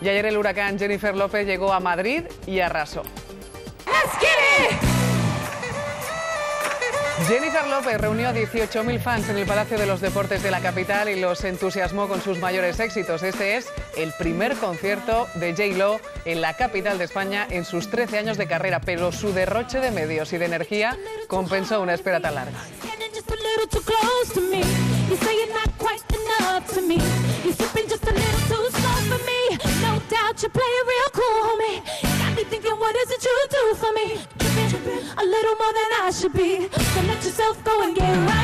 Y ayer el huracán Jennifer López llegó a Madrid y arrasó. Jennifer López reunió a 18.000 fans en el Palacio de los Deportes de la capital y los entusiasmó con sus mayores éxitos. Este es el primer concierto de J-Lo en la capital de España en sus 13 años de carrera, pero su derroche de medios y de energía compensó una espera tan larga. but you're playing real cool, homie. Got me thinking, what is it you do for me? A little more than I should be. So let yourself go and get right.